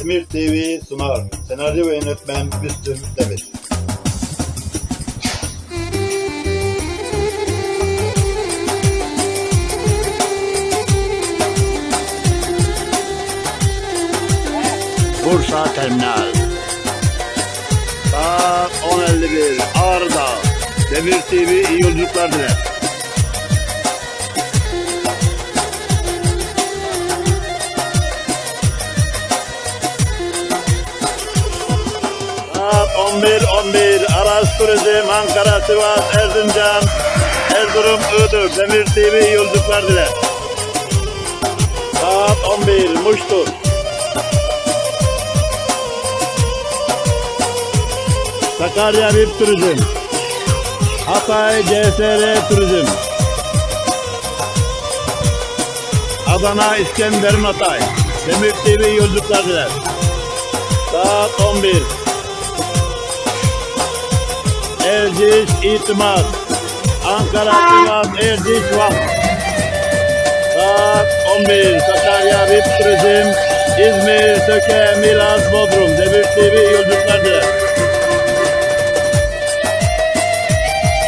Emir TV sunar. Senaryo ve yönetmen Müslüm Demir. Bursa Terminal. Saat 10.51 Ağrı'da. Demir TV iyi yolculuklar diler. Saat 11.11 Aras Turizm Ankara, Sivas, Erzincan, Erzurum, Iğdır. Demir TV yolculuklar diler. Saat 11 Muştur. Sakarya VIP Turizm. Hatay CSR Turizm. Adana İskenderun Hatay. Demir TV yolculuklar diler. Saat 11. Erciş İtimat. Ankara Sivas Erciş Vakf. Saat 11. Sakarya VIP Turizm. İzmir, Söke, Milas, Bodrum. Demir TV yolculuklar diler.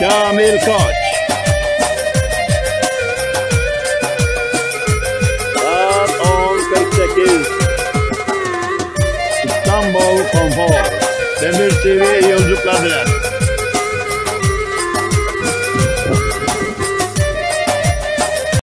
Kamil Koç. Saat 10.48. İstanbul Konfor. Demir TV yolculuklar diler.